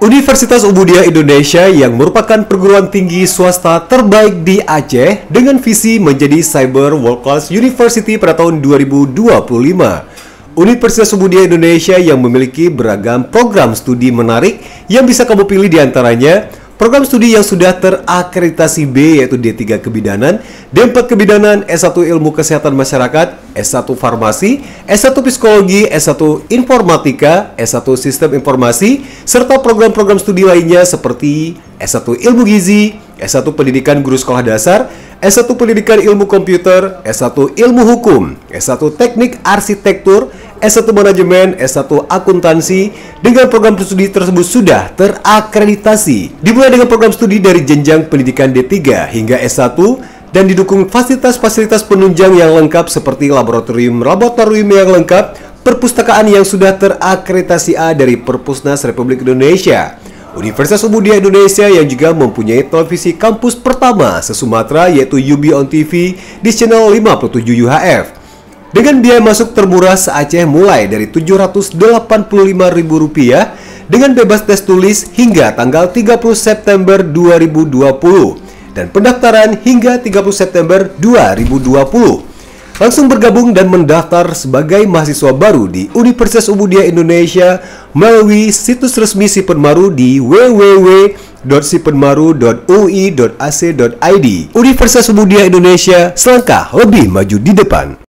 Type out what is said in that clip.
Universitas Ubudia Indonesia yang merupakan perguruan tinggi swasta terbaik di Aceh dengan visi menjadi Cyber World Class University pada tahun 2025. Universitas Ubudia Indonesia yang memiliki beragam program studi menarik yang bisa kamu pilih di antaranya Program studi yang sudah terakreditasi B yaitu D3 Kebidanan, D4 Kebidanan, S1 Ilmu Kesehatan Masyarakat, S1 Farmasi, S1 Psikologi, S1 Informatika, S1 Sistem Informasi, serta program-program studi lainnya seperti S1 Ilmu Gizi, S1 Pendidikan Guru Sekolah Dasar, S1 Pendidikan Ilmu Komputer, S1 Ilmu Hukum, S1 Teknik Arsitektur, S1 Manajemen, S1 Akuntansi dengan program studi tersebut sudah terakreditasi. Dimulai dengan program studi dari jenjang pendidikan D3 hingga S1 dan didukung fasilitas-fasilitas penunjang yang lengkap seperti laboratorium-laboratorium yang lengkap, perpustakaan yang sudah terakreditasi A dari Perpusnas Republik Indonesia. Universitas Umudia Indonesia yang juga mempunyai televisi kampus pertama se-Sumatera yaitu UB On TV di channel 57 UHF. Dengan biaya masuk termurah se-Aceh mulai dari Rp785.000 dengan bebas tes tulis hingga tanggal 30 September 2020 dan pendaftaran hingga 30 September 2020. Langsung bergabung dan mendaftar sebagai mahasiswa baru di Universitas Umudia Indonesia melalui situs resmi Sipenmaru di www.sipenmaru.ui.ac.id. Universitas Umudia Indonesia selangkah lebih maju di depan.